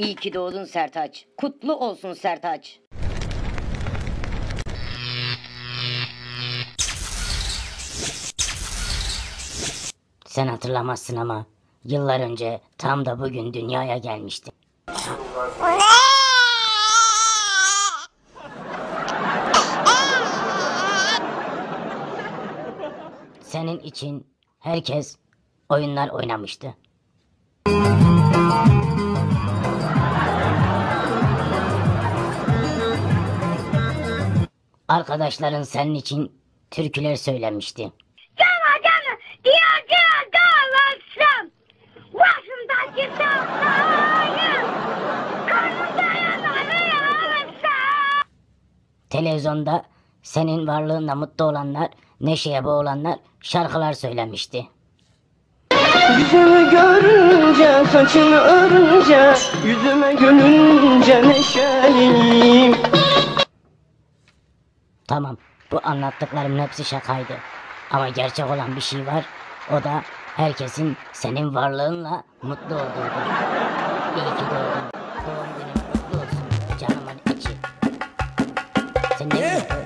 İyi ki doğdun Sertaç. Kutlu olsun Sertaç. Sen hatırlamazsın ama yıllar önce tam da bugün dünyaya gelmişti. Senin için herkes oyunlar oynamıştı. Arkadaşların senin için türküler söylemişti. Gama gama diye diye dolaşsam Başımdaki sağlayım Karnımda yanarı alırsam Televizyonda senin varlığınla mutlu olanlar, neşeye boğulanlar şarkılar söylemişti. Yüzümü görünce, saçını örünce, yüzüme gülünce neşeliyim. Tamam, bu anlattıklarımın hepsi şakaydı. Ama gerçek olan bir şey var. O da herkesin senin varlığınla mutlu olduğudur. İyi ki doğdun. Doğum günün kutlu olsun canımın içi. Sen ne?